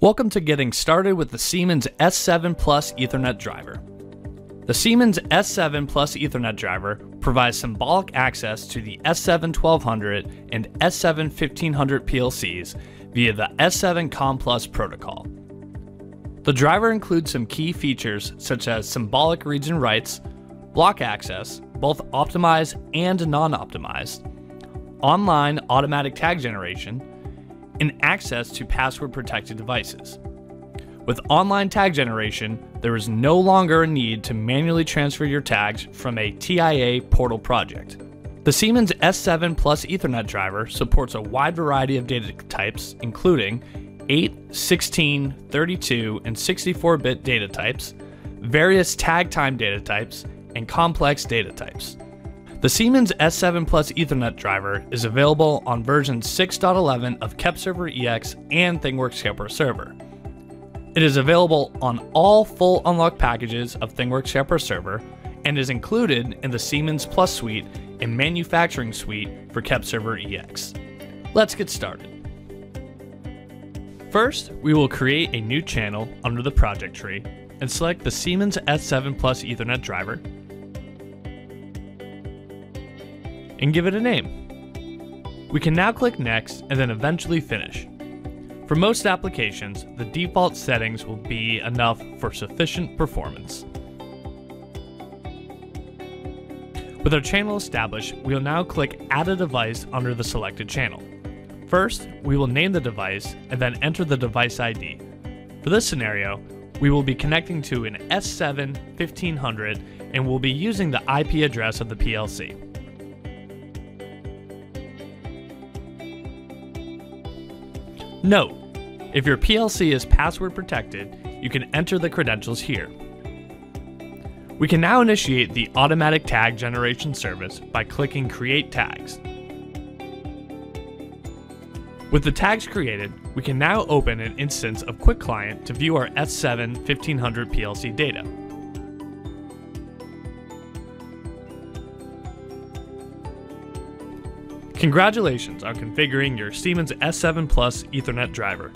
Welcome to getting started with the Siemens S7 Plus Ethernet driver. The Siemens S7 Plus Ethernet driver provides symbolic access to the S7 1200 and S7 1500 PLCs via the S7 COM Plus protocol. The driver includes some key features such as symbolic region writes, block access, both optimized and non optimized, online automatic tag generation, and access to password protected devices. With online tag generation, there is no longer a need to manually transfer your tags from a TIA portal project. The Siemens S7 Plus Ethernet driver supports a wide variety of data types, including 8, 16, 32, and 64 bit data types, various tag time data types, and complex data types. The Siemens S7 Plus Ethernet driver is available on version 6.11 of KEPServer EX and ThingWorx Kepware Server. It is available on all full unlock packages of ThingWorx Kepware Server and is included in the Siemens Plus Suite and Manufacturing Suite for KEPServer EX. Let's get started. First, we will create a new channel under the project tree and select the Siemens S7 Plus Ethernet driver and give it a name. We can now click Next and then eventually Finish. For most applications, the default settings will be enough for sufficient performance. With our channel established, we will now click Add a device under the selected channel. First, we will name the device and then enter the device ID. For this scenario, we will be connecting to an S7 1500 and will be using the IP address of the PLC. Note, if your PLC is password protected, you can enter the credentials here. We can now initiate the automatic tag generation service by clicking Create Tags. With the tags created, we can now open an instance of Quick Client to view our S7 1500 PLC data. Congratulations on configuring your Siemens S7 Plus Ethernet driver.